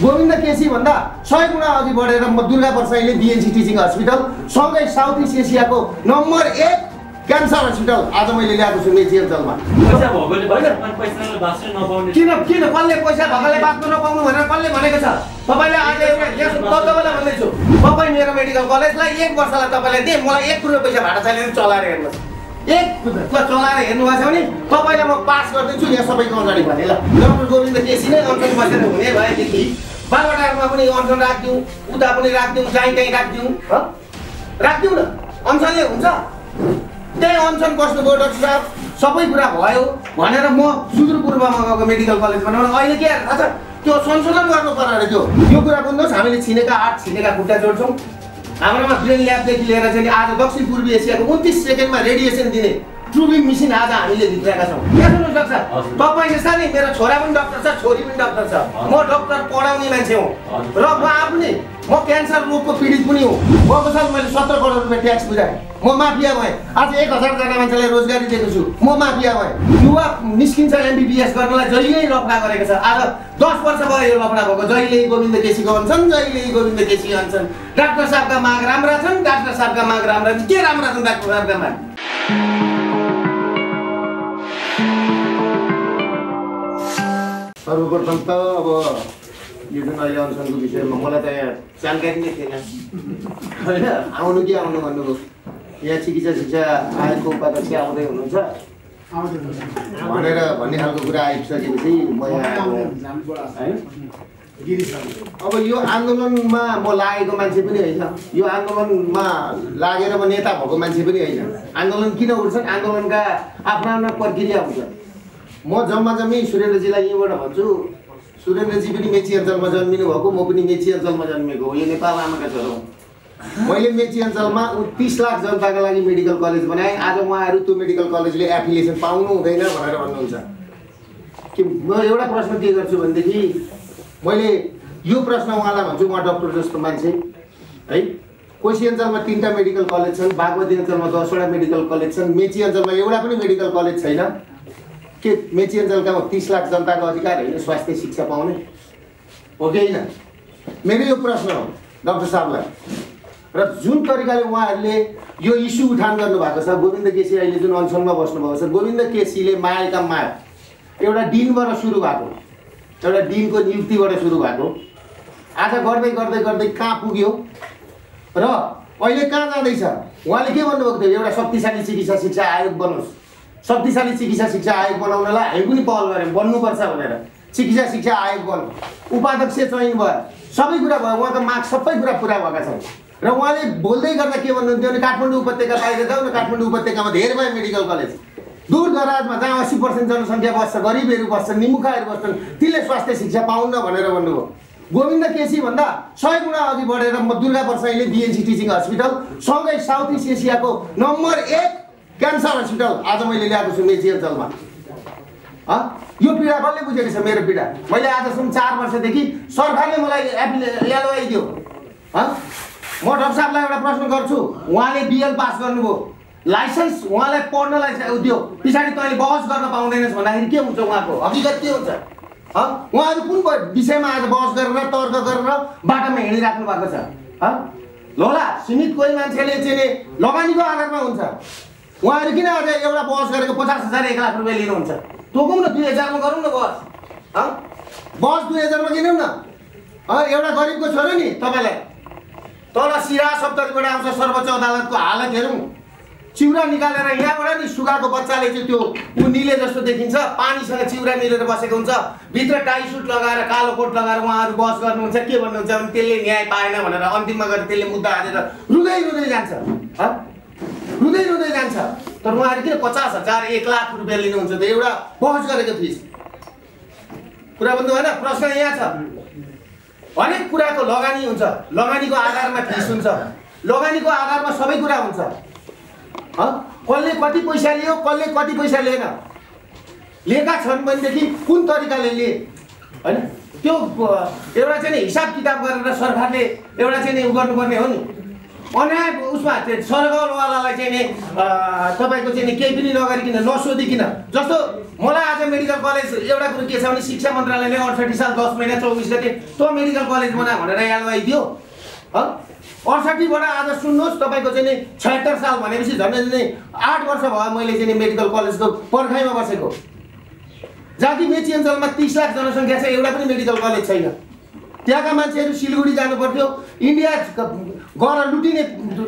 गोविन्द केसी भन्दा सय गुणा अघि बढेर म दुर्गा प्रसाईले बिएनसी टिचिङ हस्पिटल सँगै साउथ इस्ट एसियाको नम्बर एक क्यान्सर हस्पिटल आज मैले ल्याएको छु मेची अञ्चलमा। किन किन? कसले पैसा भएकोले बाँच्नु नपाउनु भनेर कसले भनेको छ? तपाईँले आज एउटा तपाईँलाई भन्दैछु। तपाईँ मेरो मेडिकल कलेजलाई एक वर्षलाई तपाईँले दिए मलाई एक रुपियाँ पैसा भाडा चाहिने चलाएर हेर्नुहोस्। एक चलाएर हेर्नुभएको छ भने तपाईँलाई म पास गरिदिन्छु यहाँ सबैको अगाडि भने ल। डक्टर गोविन्द केसी नै अनसन बसेर हुने भएदेखि बालुवाटारमा पनि अनसन राखिदिउँ उता पनि राखिदिउँ कहीँ कहीँ राखिदिउँ ह? राखिदिउँ न। अनसनले हुन्छ। त्यही अनसन बस्नुभयो डाक्टर साहब। सबै कुरा भयो भनेर म सुदूरपूर्वमा गएको मेडिकल कलेज बनाउनु अहिले के थाहा छ त्यो संशोधन गर्नु पर्यो अरे त्यो। यो कुरा बुझ्नुहोस् हामीले छिनेका आठ छिनेका खुट्टा जोड्छौँ। हाम्रोमा ब्रेन ल्याबदेखि लिएर चाहिँ आज दक्षिण पूर्वी एसियाको उन्तिस सेकेन्डमा रेडिएसन दिने ट्रुबिङ मिसिन आज हामीले भित्राएका छौँ। यहाँ सुन्नुहोस् डाक्टर तपाईँ जस्ता नि मेरो छोरा पनि डक्टर छ छोरी पनि डक्टर छ। म डक्टर पढाउने मान्छे हुँ। र म आफ्नै म क्यान्सर रोगको पीडित पनि हुँ। गएको साल मैले सत्र करोड रुपियाँ ट्याक्स बुझाएँ। म माफिया भएँ। आज एक हजारजना मान्छेलाई रोजगारी दिएको छु। म माफिया भएँ। युवा निस्किन्छ एमबिबिएस गर्नलाई जहिले लफडा गरेको छ। आज दस वर्ष भयो यो लफडा भएको। जहिले गोविन्द केसीको भन्छन् जहिले गोविन्द केसी भन्छन् डाक्टर साहबका माग राम्रा छन् डाक्टर साहबका माग राम्रा छन्। के राम्रा छन् डाक्टर साहबका माग? सर्वप्रथम त अब यो जुन अहिले अनसनको विषयमा मलाई त यहाँ जानकारी नै थिएन। होइन? आउनु कि आउनु भन्नुभयो? यहाँ चिकित्सा शिक्षा आयोगको उपाध्यक्ष आउँदै हुनुहुन्छ। भनेर भन्ने खालको कुरा आइसकेपछि म यहाँ आएको अब यो आन्दोलनमा म लागेको मान्छे पनि होइन। यो आन्दोलनमा लागेर म नेता भएको मान्छे पनि होइन। आन्दोलन किन उठ्छन् आन्दोलनका आफ्ना आफ्ना प्रक्रिया हुन्छन् म जम्मा जम्मी सुरेन्द्रजीलाई यहीँबाट भन्छु सुरेन्द्रजी पनि मेची अञ्चलमा जन्मिनु भएको म पनि मेची अञ्चलमा जन्मेको हो। यो नेपाल आमाका छोरा मैले मेची अञ्चलमा तिस लाख जनताको लागि मेडिकल कलेज बनाएँ। आज उहाँहरू त्यो मेडिकल कलेजले एफिलिएसन पाउनु हुँदैन भनेर भन्नुहुन्छ। कि म एउटा प्रश्न के गर्छु भनेदेखि मैले यो प्रश्न उहाँलाई भन्छु उहाँ डक्टर जस्तो मान्छे है? कोशी अञ्चलमा तिनवटा मेडिकल कलेज छन् बागमती अञ्चलमा दसवटा मेडिकल कलेज छन् मेची अञ्चलमा एउटा पनि मेडिकल कलेज छैन। के मेची अञ्चलका तिस लाख जनताको अधिकार होइन स्वास्थ्य शिक्षा पाउने? हो कि होइन? मेरो यो प्रश्न हो डक्टर साहबलाई। र जुन तरिकाले उहाँहरूले यो इस्यु उठान गर्नुभएको छ गोविन्द केसी अहिले जुन अनसनमा बस्नुभएको छ गोविन्द केसीले मायाका माया एउटा दिनबाट सुरु भएको एउटा दिनको नियुक्तिबाट सुरु भएको आज गर्दै गर्दै गर्दै कहाँ पुग्यो? र अहिले कहाँ जाँदैछ? उहाँले के भन्नुभएको थियो? एउटा शक्तिशाली चिकित्सा शिक्षा आयोग बनोस्। शक्तिशाली चिकित्सा शिक्षा आयोग बनाउनलाई हामी पनि पहल गऱ्यौँ बन्नुपर्छ भनेर। चिकित्सा शिक्षा आयोग बन। उपाध्यक्ष चयन भयो सबै कुरा भयो उहाँको माग सबै कुरा पुरा भएका छन्। र उहाँले बोल्दै गर्दा के भन्नुहुन्थ्यो भने काठमाडौँ उपत्यका बाहिर जाउँ न काठमाडौँ उपत्यकामा धेरै भयो मेडिकल कलेज। दूर दराजमा जहाँ अस्सी पर्सेन्ट जनसङ्ख्या बस्छ गरिबहरू बस्छन् निमुखाहरू बस्छन् तिनले स्वास्थ्य शिक्षा पाउन्न भनेर भन्नुभयो। गोविन्द केसी भन्दा सय गुणा अघि बढेर म दुर्गा प्रसाईले बिएनसी टिचिङ हस्पिटल सँगै साउथ इस्ट एसियाको नम्बर एक क्यान्सर हस्पिटल आज मैले ल्याएको छु मेची अञ्चलमा? यो पीडा कसले बुझेको छ मेरो पीडा? मैले आजसम्म चार वर्षदेखि सरकारले मलाई एप्ले एलवाई दियो हँ? म डक्टर साहबलाई एउटा प्रश्न गर्छु उहाँले बिएल पास गर्नुभयो। लाइसेन्स उहाँलाई पढ्नलाई दियो पछाडि तैँले बहस गर्न पाउँदैनस् भन्दाखेरि के हुन्छ उहाँको? हकिकत के हुन्छ? उहाँहरू कुन विषयमा आज बहस गरेर तर्क गरेर बाटोमा हिँडिराख्नु भएको छ? ल सीमित कोही मान्छेले चाहिँ लगानीको आधारमा हुन्छ। उहाँहरू किन आज एउटा बहस गरेको पचास हजार एक लाख रुपियाँ लिनुहुन्छ? तोकौँ न दुई हजारमा गरौँ न बहस। हँ? बहस दुई हजारमा किनौँ न? एउटा गरिबको छोरो नि तपाईँलाई। तल सिरा शब्दबाट आउँछ सर्वोच्च अदालतको हालत हेरौँ। चिउरा निकालेर यहाँबाट नि सुगाको बच्चाले चाहिँ त्यो ऊ निले जस्तो देखिन्छ। पानीसँग चिउरा निलेर बसेको हुन्छ। भित्र टाई सुट लगाएर कालो कोट लगाएर उहाँहरू बस गर्नुहुन्छ। के भन्नुहुन्छ भने त्यसले न्याय पाएन भनेर अन्तिममा गएर त्यसले मुद्दा हालेर रुँदै रुँदै जान्छ? रुँदै रुँदै जान्छ। तर उहाँहरू किन पचास हजार एक लाख रुपियाँ लिनुहुन्छ त? एउटा बहस गरेको फिस कुरा बुझ्नु भएन? प्रश्न यहाँ छ। हरेक कुराको लगानी हुन्छ। लगानीको आधारमा फिस हुन्छ। लगानीको आधारमा सबै कुरा हुन्छ? कसले कति पैसा लियो कसले कति पैसा लिएन? लिएका छन् भनेदेखि कुन तरिकाले लिए? होइन? त्यो एउटा चाहिँ हिसाब किताब गरेर सरकारले एउटा चाहिँ उ गर्नुपर्ने हो नि। अन्याय उसमा सरकारवालालाई चाहिँ नि तपाईँको चाहिँ नि केही पनि नगरिकन नसोधिकन जस्तो मलाई आज मेडिकल कलेज एउटा कुरो के छ भने शिक्षा मन्त्रालयले अडसठी साल दस महिना चौबिस गते तँ मेडिकल कलेज बना भनेर एलवाई दियो अडसठीबाट आज सुन्नुहोस् तपाईँको चाहिँ नि छयत्तर साल भनेपछि झन्डै झन्डै आठ वर्ष भयो मैले चाहिँ नि मेडिकल कलेजको पर्खाइमा बसेको। जाति मेची अञ्चलमा तिस लाख जनसङ्ख्या छ एउटा पनि मेडिकल कलेज छैन। त्यहाँका मान्छेहरू सिलगढी जानु पर्थ्यो इन्डिया गएर लुटिने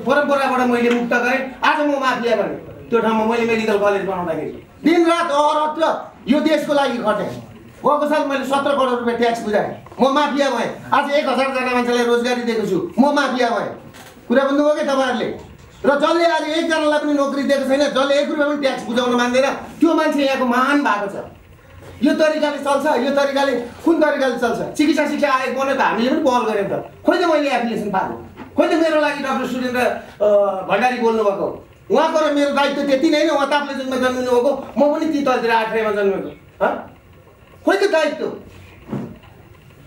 परम्पराबाट मैले मुक्त गरेँ। आज म माफिया भने त्यो ठाउँमा मैले मेडिकल कलेज बनाउँदाखेरि। दिनरात अहरत्र यो देशको लागि खटेँ गएको साल मैले सत्र करोड रुपियाँ ट्याक्स बुझाएँ। म माफिया भएँ। आज एक हजारजना मान्छेलाई रोजगारी दिएको छु। म माफिया भएँ। कुरा बुझ्नुभयो कि तपाईँहरूले? र जसले आज एकजनालाई पनि नोकरी दिएको छैन जसले एक रुपियाँ पनि ट्याक्स बुझाउन मान्दैन त्यो मान्छे यहाँको महान भएको छ। यो तरिकाले चल्छ यो तरिकाले कुन तरिकाले चल्छ? चिकित्सा शिक्षा आयोग बन्यो त हामीले पनि पहल गऱ्यौँ त। खोइ त मैले एप्लिकेसन पाएको? खोइ त मेरो लागि डाक्टर सुरेन्द्र भण्डारी बोल्नुभएको? उहाँको र मेरो दायित्व त्यति नै उहाँ ताप्लेजुङमा जन्मिनु भएको म पनि तितलतिर आठैमा जन्मेको हँ? खोइ त दायित्व?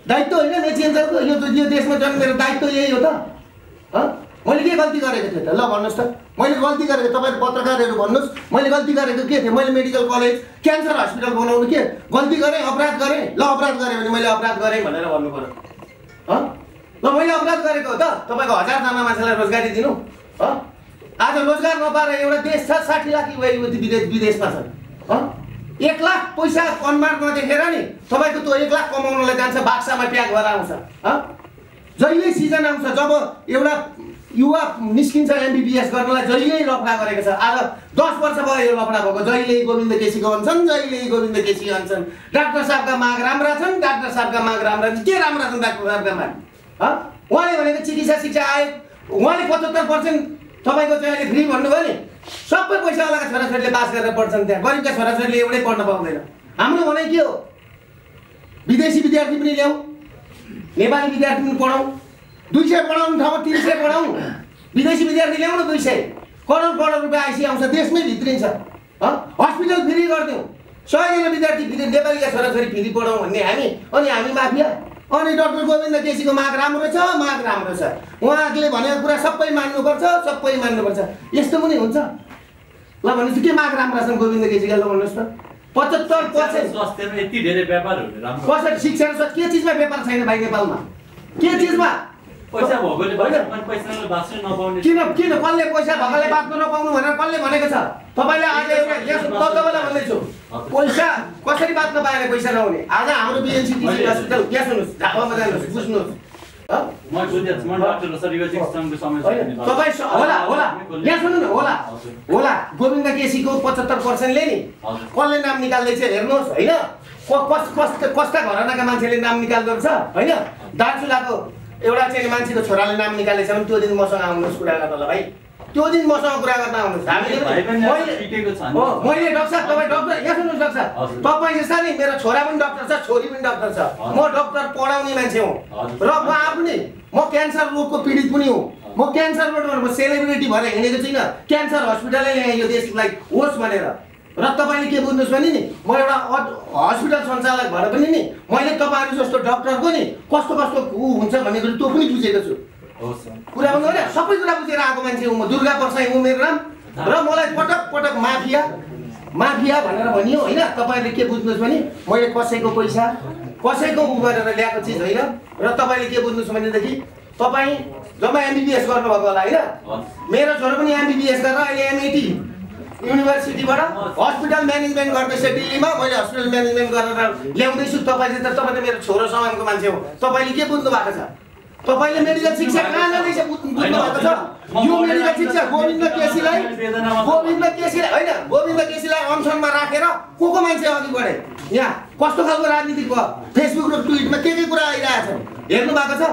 दायित्व होइन अञ्चलको यो यो देशमा जन्मेर दायित्व यही हो त मैले के गल्ती गरेको थिएँ त? ल भन्नुहोस् त। मैले गल्ती गरेको तपाईँहरू पत्रकारहरू भन्नुहोस्। मैले गल्ती गरेको के थिएँ? मैले मेडिकल कलेज क्यान्सर हस्पिटल बनाउनु के? गल्ती गरेँ अपराध गरेँ? ल अपराध गरेँ भने मैले अपराध गरेँ भनेर भन्नु पऱ्यो ल मैले अपराध गरेको हो त। तपाईँको हजारजना मान्छेलाई रोजगारी दिनु। आज रोजगार नपाएर एउटा देश छ साठी लाख युवा युवती विदेश विदेशमा छन्। एक लाख पैसा कन्भर्ट नदेखेर नि तपाईँको त्यो एक लाख कमाउनलाई जान्छ बाक्सामा प्याक भएर आउँछ। जहिले सिजन आउँछ जब एउटा युवा निस्किन्छ एमबिबिएस गर्नलाई जहिले लफडा गरेको छ। आज दस वर्ष भयो यो लफडा भएको। जहिले गोविन्द केसीको भन्छन् जहिले गोविन्द केसी भन्छन्। डाक्टर साहबका माग राम्रा छन् डाक्टर साहबका माग राम्रा छन्। के राम्रा छन् डाक्टर साहबका माग? उहाँले भनेको चिकित्सा शिक्षा आयोग उहाँले पचहत्तर पर्सेन्ट तपाईँको चाहिँ अहिले फ्री भन्नुभयो नि। सबै पैसावालाका छोराछोरीले पास गरेर पढ्छन् त्यहाँ। गरिबका छोराछोरीले एउटै पढ्न पाउँदैन। हाम्रो भनाइ के हो? विदेशी विद्यार्थी पनि ल्याउँ नेपाली विद्यार्थी पनि पढाउँ दुई सय पढाउनु ठाउँमा तिन सय पढाउँ। विदेशी विद्यार्थी ल्याउनु दुई सय। करोड करोड रुपियाँ आइसी आउँछ देशमै भित्रिन्छ। हस्पिटल फ्री गरिदिउँ। सयजना विद्यार्थी फेरि नेपालीका छोराछोरी फेरि पढाउँ भन्ने हामी अनि हामी माफिया। अनि डक्टर गोविन्द केसीको माग राम्रो छ? माग राम्रो छ। उहाँले भनेको कुरा सबै मान्नुपर्छ सबै मान्नुपर्छ। यस्तो पनि हुन्छ। ल भन्नुहोस् के माग राम्रा छन् गोविन्द केसीका? ल भन्नुहोस् त। पचहत्तर पर्सेन्ट। यति धेरै व्यापार कसरी शिक्षा के चिजमा व्यापार छैन भाइ नेपालमा? के चिजमा? पैसा भएकोले किन किन कसले पैसा भएकोले बाँच्न नपाउनु भनेर कसले भनेको छ? तपाईँले आज एउटा तपाईँलाई भन्दैछु। पैसा कसरी बाँच्न पाएन पैसा नहुने? आज हाम्रो बिएनसी हस्पिटल यहाँ सुन्नुहोस् ढाकामा जानुहोस् बुझ्नुहोस्। तपाईँ होला होला। यहाँ सुन्नु न होला। होला गोविन्द केसीको पचहत्तर पर्सेन्टले नि। कसले नाम निकाल्दैछ हेर्नुहोस् होइन? कस कस कस्ता घरनाका मान्छेले नाम निकाल्दो रहेछ होइन? दार्चुलाको एउटा चाहिँ मान्छेको छोराले नाम निकालेछ भने त्यो दिन मसँग आउनुहोस् कुरा गर्न ल भाइ। त्यो दिन मसँग कुरा गर्न आउनुहोस्। मैले डक्टर तपाईँ डक्टर यहाँ सुन्नुहोस् डक्टर। तपाईँ जस्ता नि मेरो छोरा पनि डक्टर छ छोरी पनि डक्टर छ। म डक्टर पढाउने मान्छे हुँ। र म आफ्नै म क्यान्सर रोगको पीडित पनि हुँ। म क्यान्सरबाट म सेलिब्रिटी भएर हिँडेको छुइनँ। क्यान्सर हस्पिटलले ल्याएँ यो देशलाई होस् भनेर। र तपाईँले के बुझ्नुहोस् भने नि म एउटा हस्पिटल सञ्चालक भएर पनि नि मैले तपाईँहरू जस्तो डक्टरको नि कस्तो कस्तो ऊ हुन्छ भन्ने कुरो त्यो पनि बुझेको छु। कुरा भन्नु होइन सबै कुरा बुझेर आएको मान्छे हुँ म दुर्गा पर्साई हुँ मेरो नाम। र मलाई पटक पटक माफिया माफिया भनेर भनियो होइन? तपाईँहरूले के बुझ्नुहोस् भने मैले कसैको पैसा कसैको उ गरेर ल्याएको चिज होइन। र तपाईँले के बुझ्नुहोस् भनेदेखि तपाईँ जम्मा एमबिबिएस गर्नुभएको होला होइन? मेरो छोरो पनि एमबिबिएस गरेर अहिले एमआइटी युनिभर्सिटीबाट हस्पिटल म्यानेजमेन्ट गर्दैछ दिल्लीमा मैले हस्पिटल म्यानेजमेन्ट गरेर ल्याउँदैछु। तपाईँले त तपाईँ त मेरो छोरो समानको मान्छे हो। तपाईँले के बुझ्नु भएको छ? तपाईँले मेडिकल शिक्षा कहाँ जाँदैछ बुझ्नु भएको छ? यो मेडिकल शिक्षा गोविन्द केसीलाई गोविन्द केसीलाई होइन गोविन्द केसीलाई अनसनमा राखेर को को मान्छे अघि बढे? यहाँ कस्तो खालको राजनीति भयो? फेसबुक र ट्विटमा के के कुरा आइरहेछ? हेर्नु भएको छ?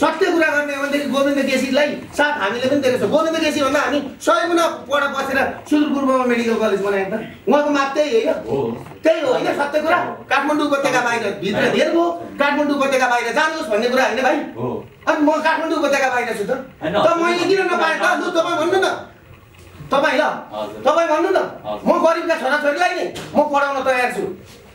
सत्य कुरा गर्ने हो भनेदेखि गोविन्द केसीलाई साथ हामीले पनि दिएको छ। गोविन्द केसी भन्दा हामी सय गुणा पढ बसेर सुदूरपूर्वमा मेडिकल कलेज बनायौँ त। उहाँको माग त्यही होइन हो। त्यही हो होइन सत्य कुरा। काठमाडौँ उपत्यका बाहिर भित्र धेर भयो काठमाडौँ उपत्यका बाहिर जानुहोस् भन्ने कुरा होइन भाइ। हो। अनि म काठमाडौँ उपत्यका बाहिर छु त। मैले किन नपाएँ? त लु तपाईँ भन्नु न। तपाईँ ल। तपाईँ भन्नु न। म गरिबका छोराछोरीलाई नि म पढाउन तयार छु।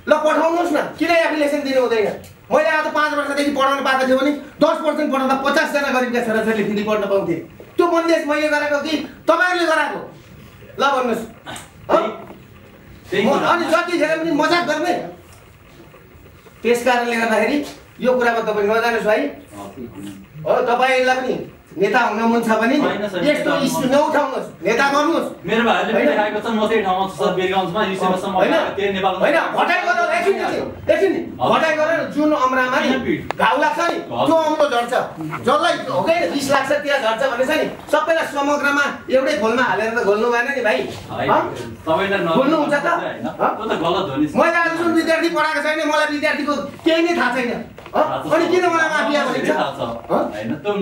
ल पठाउनुहोस् न। किन एप्लिकेसन दिनु हुँदैन? मैले आज पाँच वर्षदेखि पढाउनु पाएको थियो भने दस पर्सेन्ट पढाउँदा पचासजना गरिबका छोराछोरीले फेरि पढ्न पाउँथे त्यो बन्देज मैले गराएको कि तपाईँहरूले गराएको? ल भन्नुहोस्। अनि जतिखेर पनि मजाक गर्ने त्यस कारणले गर्दाखेरि यो कुरामा तपाईँ नजानुहोस् है। हो तपाईँलाई पनि नेता हुन मन छ भने यस्तो इस्यु नउठाउनुहोस् नेता गर्नुहोस्। मेरो होइन। देखाएको छ म त्यही ठाउँमा छु सर वीरगञ्जमा युसिएमसँग होइन। त्यही नेपालमा। होइन भटाइ गरेर एकछिन एकछिन भटाइ गरेर जुन अमरामा नि? घाउ लाग्छ नि त्यो अम्लो झर्छ। जसलाई हो कि रिस लाग्छ त्यहाँ झर्छ भने छ नि सबैलाई समग्रमा एउटै खोलमा हालेर त घोल्नु भएन नि भाइ। बोल्नुहुन्छ त? मैले आजसम्म विद्यार्थी पढाएको छैन मलाई विद्यार्थीको केही नै थाहा छैन? अनि किन मलाई माफिया भनिन्छ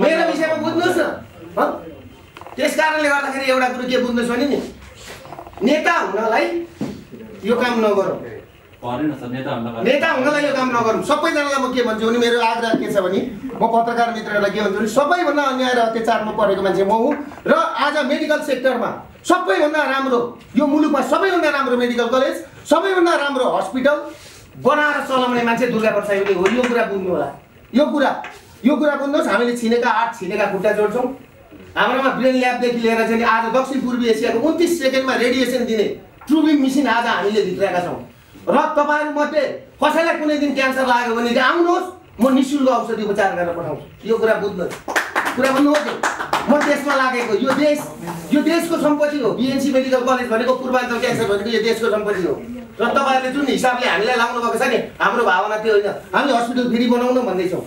मेरो विषयमा बुझ्नुहोस् न? त्यस कारणले गर्दाखेरि एउटा कुरो के बुझ्नुहोस् भने नि नेता हुनलाई यो काम नगरौँ। नेता हुनलाई यो काम नगरौँ। सबैजनालाई म के भन्छु भने मेरो आग्रह के छ भने म पत्रकार मित्रहरूलाई के भन्छु भने सबैभन्दा अन्याय र अत्याचारमा परेको मान्छे म हुँ र आज मेडिकल सेक्टरमा सबैभन्दा राम्रो यो मुलुकमा सबैभन्दा राम्रो मेडिकल कलेज सबैभन्दा राम्रो हस्पिटल बनाएर चलाउने मान्छे दुर्गा प्रसाईले हो। यो कुरा बुझ्नु होला यो कुरा यो कुरा बुझ्नुहोस् हामीले छिनेका आठ छिनेका खुट्टा जोड्छौँ। हाम्रोमा ब्रेन ल्याबदेखि लिएर चाहिँ आज दक्षिण पूर्वी एसियाको उन्तिस सेकेन्डमा रेडिएसन दिने ट्रुबिङ मिसिन आज हामीले भित्राएका छौँ। र तपाईँहरूमध्ये कसैलाई कुनै दिन क्यान्सर लाग्यो भने चाहिँ आउनुहोस् म नि शुल्क औषधि उपचार गरेर पठाउँछु। यो कुरा बुझ्नुहोस्। कुरा बुझ्नुहोस् नि? म देशमा लागेको यो देश यो देशको सम्पत्ति हो। बिएनसी मेडिकल कलेज भनेको पूर्वाञ्चल क्यान्सर भनेको यो देशको सम्पत्ति हो। र तपाईँहरूले जुन हिसाबले हामीलाई लाउनु भएको छ नि हाम्रो भावना त्यो होइन। हामी हस्पिटल फेरि बनाउनु भन्दैछौँ।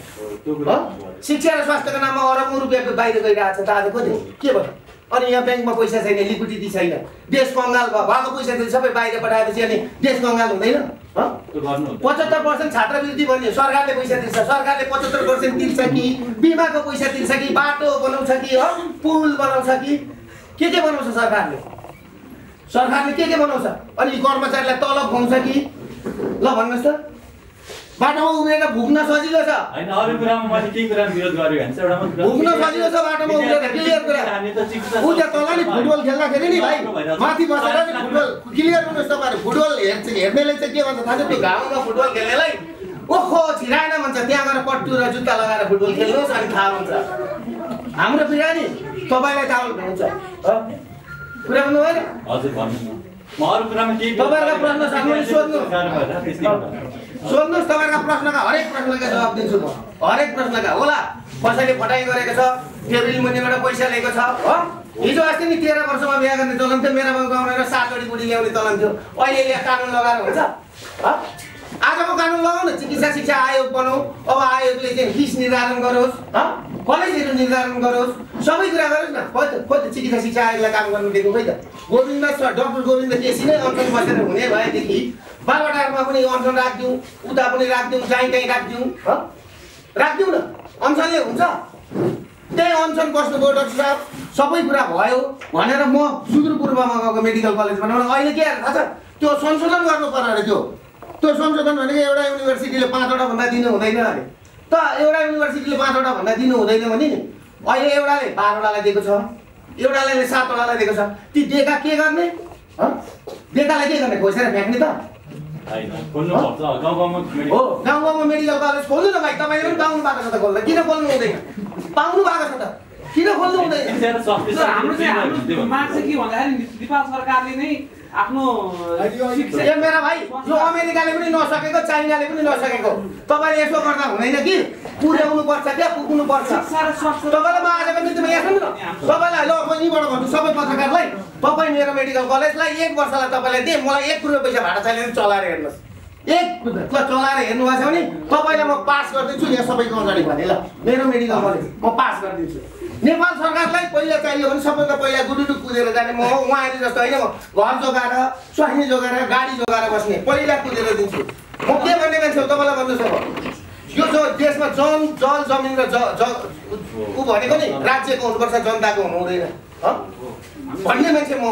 हँ? शिक्षा र स्वास्थ्यको नाममा अरबौँ रुपियाँको बाहिर गइरहेको छ त आज कति? के भयो? अनि यहाँ ब्याङ्कमा पैसा छैन लिक्विडिटी छैन। देश कङ्गाल भयो भएको पैसा चाहिँ सबै बाहिर पठाएपछि अनि देश कङ्गाल हुँदैन। पचहत्तर पर्सेन्ट छात्रवृत्ति भन्यो सरकारले पैसा तिर्छ सरकारले पचहत्तर पर्सेन्ट तिर्छ कि बिमाको पैसा तिर्छ कि बाटो बनाउँछ कि हो? पुल बनाउँछ कि के के बनाउँछ सरकारले? सरकारले के के बनाउँछ? अनि कर्मचारीलाई तलब खुवाउँछ कि? ल भन्नुहोस् त। बाटोमा उभिएर भुक्न सजिलो छ होइन अरू कुरामा मैले केही कुरा विरोध गरेँ भने चाहिँ एउटा घुम्न सजिलो छ बाटोमा उभिएर क्लियर कुरा। ऊ त्यहाँ तल नि फुटबल खेल्दाखेरि नि भाइ माथि बसेर नि फुटबल क्लियर हुनुहोस् तपाईँहरू फुटबल हेर्छ हेर्नेले चाहिँ के भन्छ थाहा छ? त्यो घाममा फुटबल खेल्नेलाई ओहो छिराएन भन्छ। त्यहाँ गएर पट्टु र जुत्ता लगाएर फुटबल खेल्नुहोस् अनि थाहा हुन्छ। हाम्रो बिरानी तपाईँलाई थाहा हुन्छ? कुरा भन्नु भएन हजुर भन्नु न। म अरू कुरामा केही तपाईँहरूको प्रश्न सोध्नु। सोध्नुहोस् तपाईँहरूका प्रश्नका हरेक प्रश्नका जवाब दिन्छु म। हरेक प्रश्नका। होला कसैले फटाइ गरेको छ टेबल मुनिबाट पैसा लिएको छ हो? हिजो अस्ति नि तेह्र वर्षमा बिहा गर्ने चलन थियो मेरोमा गाउने र सातवटी बुढी ल्याउने चलन थियो। अहिले यहाँ कानुन लगाएर हुन्छ? आजको कानुन लगाऊ न चिकित्सा शिक्षा आयोग बनाऊ। अब आयोगले चाहिँ फिस निर्धारण गरोस्? कलेजहरू निर्धारण गरोस्। सबै कुरा गरोस् न। त चिकित्सा शिक्षा आयोगलाई काम गर्नु दिएको खोइ त। गोविन्द सर डक्टर गोविन्द केसी नै अनसन बसेर हुने भएदेखि बालवाटारमा पनि अनसन राखिदिउँ उता पनि राखिदिउँ जहीँ तहीँ राखिदिउँ हँ? राखिदिउँ न। अनसनले हुन्छ। त्यही अनसन बस्नुभयो डाक्टर साहब। सबै कुरा भयो भनेर म सुदूरपूर्वमा गएको मेडिकल कलेज बनाउन अहिले के थाहा छ? त्यो संशोधन गर्नु पर्यो अरे त्यो। त्यो संशोधन भनेको एउटा युनिभर्सिटीले पाँचवटा भन्दा दिनु हुँदैन अरे। त एउटा युनिभर्सिटीले पाँचवटा भन्दा दिनु हुँदैन भने नि अहिले एउटाले बाह्रवटालाई दिएको छ। एउटाले सातवटालाई दिएको छ। ती दिएका के गर्ने? हँ? दिएकालाई के गर्ने? खोसेर फ्याँक्ने त। हो गाउँ गाउँमा मेडिकल कलेज खोल्नु न भाइ तपाईँले पनि पाउनु भएको छ त खोल्दा किन खोल्नु हुँदैन? पाउनु भएको छ त। किन खोल्नु हुँदैन? हाम्रो चाहिँ हाम्रो। माग चाहिँ के भन्दाखेरि नेपाल सरकारले नै आफ्नो मेरा भाइ यो अमेरिकाले पनि नसकेको चाइनाले पनि नसकेको। तपाईँले यसो गर्दा हुँदैन कि? पुर्याउनु पर्छ क्या पुग्नु पर्छ तपाईँलाई म आजको मितिमा यहाँ तपाईँलाई ल म यहीँबाट भन्छु सबै पत्रकारलाई। तपाईँ मेरो मेडिकल कलेजलाई एक वर्षलाई तपाईँलाई दिएँ मलाई एक रुपियाँ पैसा भाडा भने चलाएर हेर्नुहोस्। एक चलाएर हेर्नु भएको छ भने तपाईँलाई म पास गरिदिन्छु यहाँ सबैको अगाडि भने। ल मेरो मेडिकल कलेज म पास गरिदिन्छु। नेपाल सरकारलाई पहिला चाहियो भने सबैको पहिला गुडुडुक कुदेर जाने म उहाँहरू जस्तो होइन म। घर जोगाएर स्वास्नी जोगाएर गाडी जोगाएर बस्ने पहिला कुदेर दिन्छु। म के भन्ने मान्छे हो तपाईँलाई भन्नुहोस् अब यो जो देशमा जन जल जमिन र ज ऊ भनेको नि राज्यको हुनुपर्छ जनताको हुनु हुँदैन? भन्ने मान्छे म।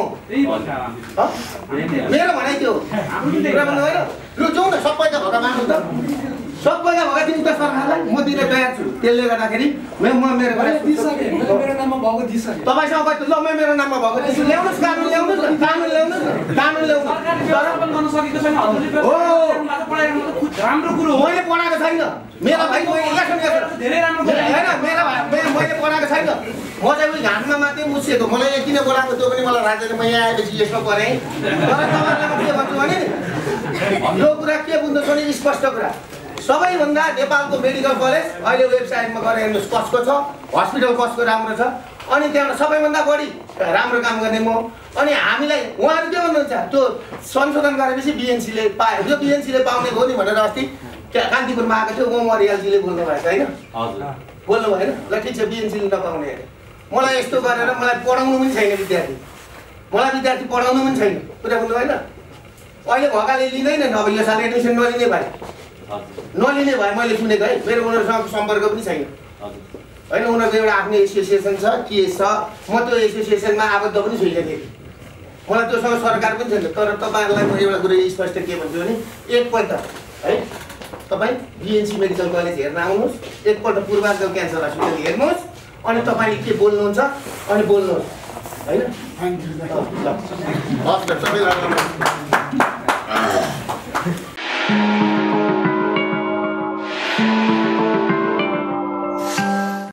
मेरो भनाइ त्यो लु जाउँ न सबैका भएका माग्नु त। सबैका भएका दिनु त सरकारलाई। म दिन तयार छु। त्यसले गर्दाखेरि म मेरो नाममा भएको तपाईँसँग ल म मेरो नाममा भएको त्यसो ल्याउनुहोस् कानुन ल्याउनुहोस् न। कानुन ल्याउनुहोस् न। कानुन ल्याउनु सरकारले तर व्यवस्थापन गर्न सकेको छैन हजुरले हो। राम्रो कुरो मैले पढाएको छैन। मेरो भाइ मैले। धेरै राम्रो होइन मेरा भाइ- मैले पढाएको छैन। म चाहिँ घाटमा मात्रै मुछिएको। मलाई किन बोलाएको त्यो पनि मलाई राज्यले म यहाँ आएपछि यसमा परेँ तर तपाईँहरूलाई म के भन्छु भने यो कुरा के बुझ्नु छ भने स्पष्ट कुरा। सबैभन्दा नेपालको मेडिकल कलेज अहिले वेबसाइटमा गएर हेर्नुहोस् कसको छ? हस्पिटल कसको राम्रो छ? अनि त्यहाँबाट सबैभन्दा बढी राम्रो काम गर्ने म अनि हामीलाई उहाँहरू के भन्नुहुन्छ? त्यो संशोधन गरेपछि बिएनसीले पायो त्यो बिएनसीले पाउने हो नि भनेर अस्ति त्यहाँ कान्तिपुरमा आएको थियो ओम अरियालजीले बोल्नु भएको होइन? हजुर। बोल्नु भएन? ल ठिक छ बिएनसीले नपाउने अरे। मलाई यस्तो गरेर मलाई पढाउनु पनि छैन विद्यार्थी। मलाई विद्यार्थी पढाउनु पनि छैन। कुरा बुझ्नु भएन अहिले भएकाले लिँदैन अब यो साल एडमिसन नलिने भए नलिने भए मैले सुनेको है। मेरो उनीहरूसँग सम्पर्क पनि छैन। होइन उनीहरूको एउटा आफ्नो एसोसिएसन छ के छ? म त्यो एसोसिएसनमा आबद्ध पनि छुइनँ फेरि। मलाई त्योसँग सरकार पनि छैन। तर तपाईँहरूलाई म एउटा कुरो स्पष्ट के भन्छु भने एकपल्ट है तपाईँ बिएनसी मेडिकल कलेज हेर्न आउनुहोस्। एकपल्ट पूर्वाञ्चल क्यान्सर हस्पिटल हेर्नुहोस्। अनि तपाईँले के बोल्नुहुन्छ? अनि बोल्नुहोस्। होइन? ल, ल।